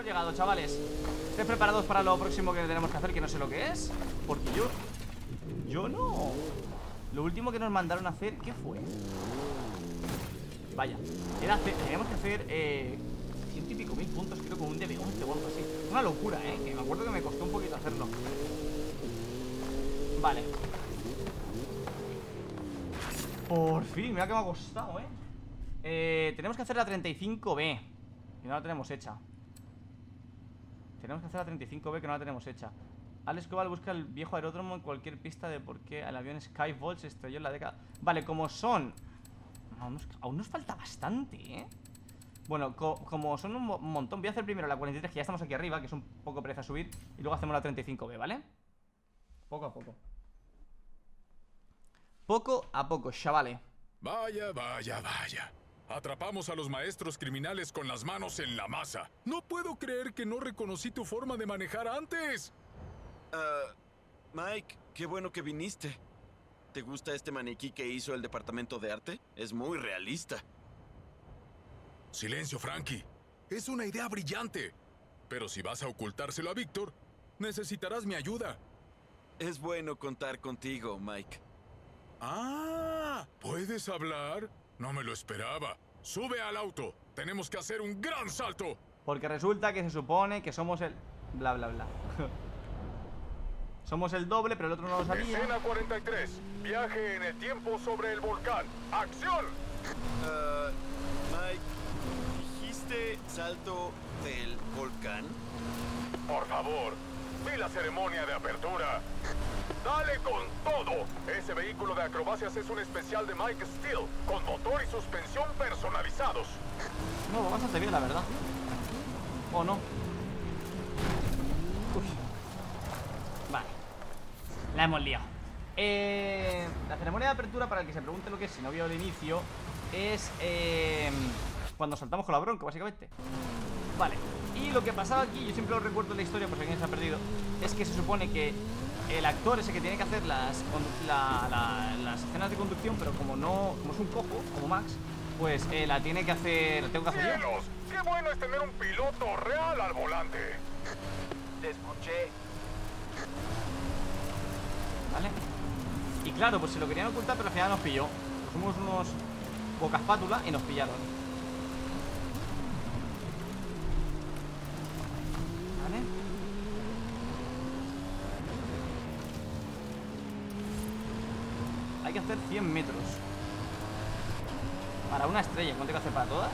Hemos llegado, chavales. Estés preparados para lo próximo que tenemos que hacer Que no sé lo que es Porque yo... Yo no. Lo último que nos mandaron a hacer, ¿qué fue? Vaya Era hacer, teníamos que hacer eh, Ciento y pico mil puntos, creo, con un DB11 o algo así. Una locura, eh Que me acuerdo que me costó un poquito hacerlo. Vale. Por fin, mira que me ha costado, eh eh, tenemos que hacer la 35B Y no la tenemos hecha Tenemos que hacer la 35B que no la tenemos hecha. Alex Cobal busca el viejo aeródromo en cualquier pista de por qué el avión Skyvolt se estrelló en la década. Vale, como son. Aún nos, aún nos falta bastante, ¿eh? Bueno, como son un montón Voy a hacer primero la 43, que ya estamos aquí arriba Que es un poco pereza subir Y luego hacemos la 35B, ¿vale? Poco a poco. Poco a poco, chavales. Vaya, vaya, vaya Atrapamos a los maestros criminales con las manos en la masa. No puedo creer que no reconocí tu forma de manejar antes. Uh, Mike, qué bueno que viniste. ¿Te gusta este maniquí que hizo el departamento de arte? Es muy realista. Silencio, Frankie. Es una idea brillante. Pero si vas a ocultárselo a Víctor, necesitarás mi ayuda. Es bueno contar contigo, Mike. Ah, ¿puedes hablar? No me lo esperaba. Sube al auto. Tenemos que hacer un gran salto. Porque resulta que se supone que somos el... Bla, bla, bla. somos el doble, pero el otro no lo sabía. Escena 43. Viaje en el tiempo sobre el volcán. ¡Acción! Uh, Mike, ¿dijiste salto del volcán? Por favor, vi la ceremonia de apertura. ¡Dale con todo! Ese vehículo de acrobacias es un especial de Mike Steele, con motor y suspensión personalizados. No, bastante bien, la verdad. ¿O no? Uy. Vale. La hemos liado. Eh, la ceremonia de apertura, para el que se pregunte lo que es, si no vio el inicio, es eh, cuando saltamos con la bronca, básicamente. Vale. Y lo que pasaba aquí, yo siempre lo recuerdo en la historia, por si alguien se ha perdido, es que se supone que el actor ese que tiene que hacer las, las escenas de conducción, pero como no, como es un cojo, como Max, pues eh, la tiene que hacer, tengo que hacer yo. ¡Qué bueno es tener un piloto real al volante! Te escuché. ¿Vale? Y claro, pues se lo querían ocultar, pero al final nos pilló. Somos unos boca espátula y nos pillaron. Hay que hacer 100 metros Para una estrella ¿Cuánto hay que hacer para todas?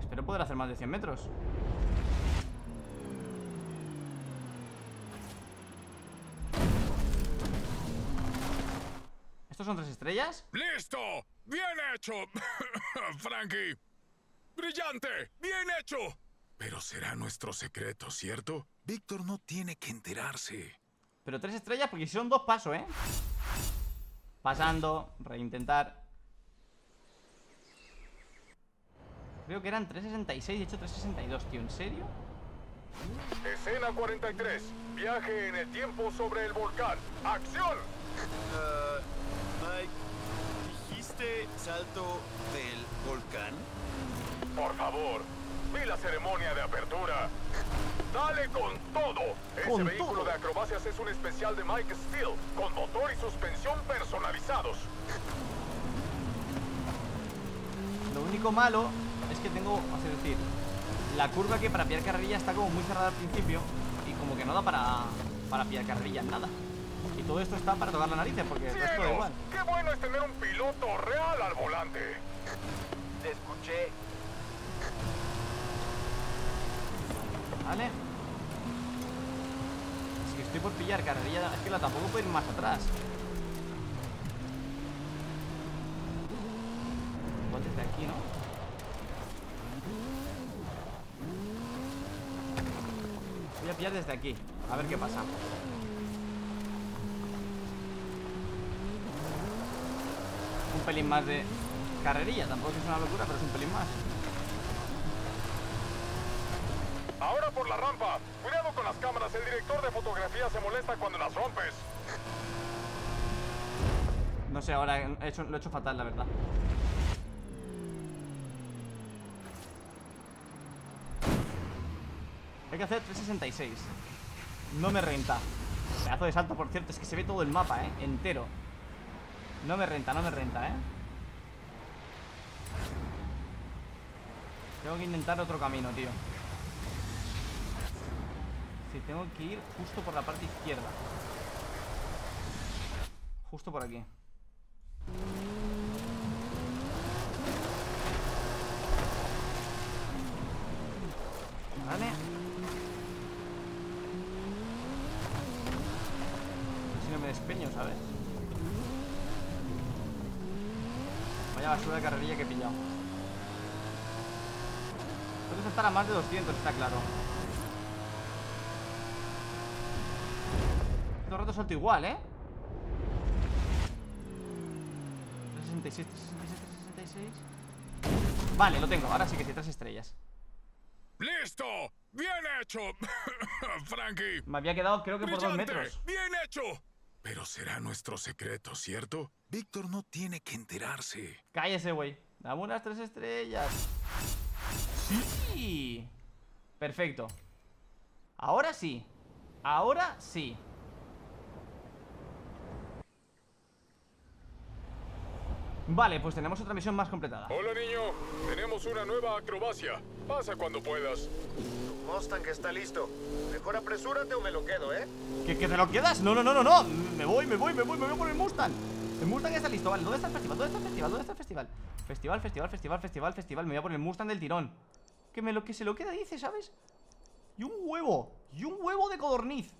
Espero poder hacer más de 100 metros ¿Estos son tres estrellas? ¡Listo! ¡Bien hecho! Frankie ¡Brillante! ¡Bien hecho! Pero será nuestro secreto, ¿cierto? Víctor no tiene que enterarse pero tres estrellas porque si son dos pasos, ¿eh? Pasando, reintentar Creo que eran 366, de hecho 362, tío, ¿en serio? Escena 43 Viaje en el tiempo sobre el volcán ¡Acción! Uh, Mike, ¿dijiste salto del volcán? Por favor, vi la ceremonia de apertura ¡Dale con todo! Ese vehículo de acrobacias es un especial de Mike Steele, con motor y suspensión personalizados. Lo único malo es que tengo, así decir, la curva que para pillar carrerilla está como muy cerrada al principio y como que no da para, para pillar carrerillas nada. Y todo esto está para tocar la nariz porque esto da igual. ¡Qué bueno es tener un piloto real al volante! Te escuché Vale Es que estoy por pillar carrerilla Es que la tampoco puedo ir más atrás. Igual desde aquí, ¿no? Voy a pillar desde aquí A ver qué pasa. Un pelín más de carrerilla Tampoco es una locura, pero es un pelín más Ahora por la rampa. Cuidado con las cámaras. El director de fotografía se molesta cuando las rompes. No sé, ahora lo he hecho fatal, la verdad. que hacer 366 No me renta Pedazo de salto, por cierto, es que se ve todo el mapa, eh Entero No me renta, no me renta, eh Tengo que intentar otro camino, tío Si tengo que ir justo por la parte izquierda. Justo por aquí. Vale Si no me despeño, ¿sabes? Vaya basura de carrerilla que he pillado. Tengo que a más de 200, está claro Todo el rato salto igual, ¿eh? 366, 366, 366 Vale, lo tengo, ahora sí que sí, tres estrellas ¡Listo! ¡Bien hecho! Frankie. Me había quedado creo que por dos metros ¡Bien hecho! Pero será nuestro secreto, ¿cierto? Víctor no tiene que enterarse. Cállese, güey Dame unas tres estrellas Sí Perfecto Ahora sí Ahora sí Vale, pues tenemos otra misión más completada Hola, niño. Tenemos una nueva acrobacia. Pasa cuando puedas. Mustang está listo. Mejor apresúrate o me lo quedo, ¿eh? ¿Que, que te lo quedas? No, no, no, no, no Me voy, me voy, me voy, me voy por el Mustang El Mustang ya está listo, vale ¿Dónde está el festival? ¿Dónde está el festival? ¿Dónde está el festival? Festival, festival, festival, festival, festival Me voy a poner el Mustang del tirón Que me lo que se lo queda dice, ¿sabes? Y un huevo Y un huevo de codorniz